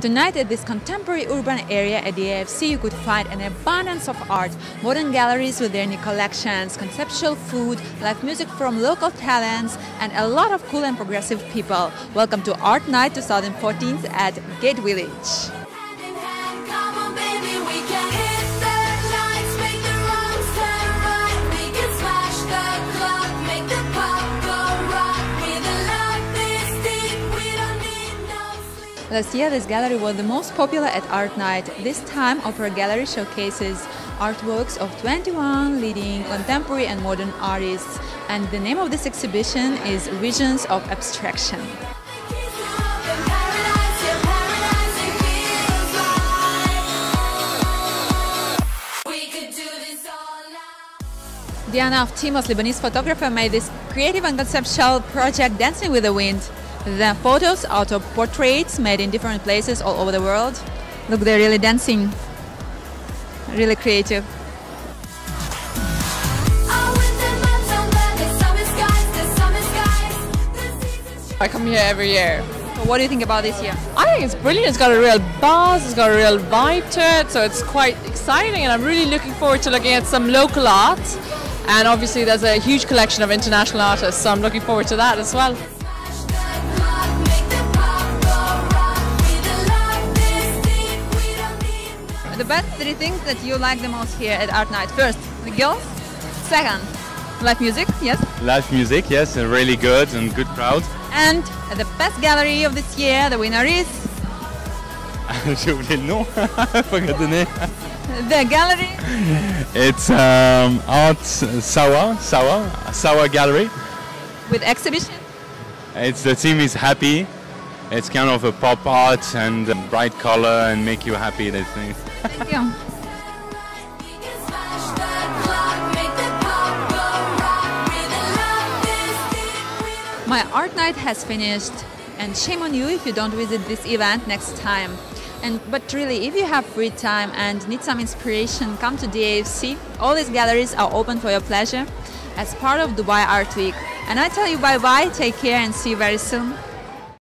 Tonight at this contemporary urban area at the DIFC you could find an abundance of art, modern galleries with their new collections, conceptual food, live music from local talents and a lot of cool and progressive people. Welcome to Art Night 2014 at Gate Village. Last year, this gallery was the most popular at Art Night. This time, Opera Gallery showcases artworks of 21 leading contemporary and modern artists. And the name of this exhibition is Visions of Abstraction. Diana of Timos, Lebanese photographer, made this creative and conceptual project Dancing with the Wind. The photos out of portraits made in different places all over the world. Look, they're really dancing. Really creative. I come here every year. So what do you think about this year? I think it's brilliant. It's got a real buzz, it's got a real vibe to it, so it's quite exciting and I'm really looking forward to looking at some local art. And obviously there's a huge collection of international artists, so I'm looking forward to that as well. The best three things that you like the most here at Art Night. First, the girls. Second, live music, yes. Live music, yes, and really good and good crowd. And the best gallery of this year, the winner is J'ai oublié le nom, donner. the name. The gallery It's um, Art Sawa, Sawa, Sawa Gallery. with exhibition. It's the team is happy. It's kind of a pop art and bright color and make you happy. That thing. Thank you. My art night has finished, and shame on you if you don't visit this event next time. And but really, if you have free time and need some inspiration, come to DIFC. All these galleries are open for your pleasure as part of Dubai Art Week. And I tell you bye bye, take care, and see you very soon.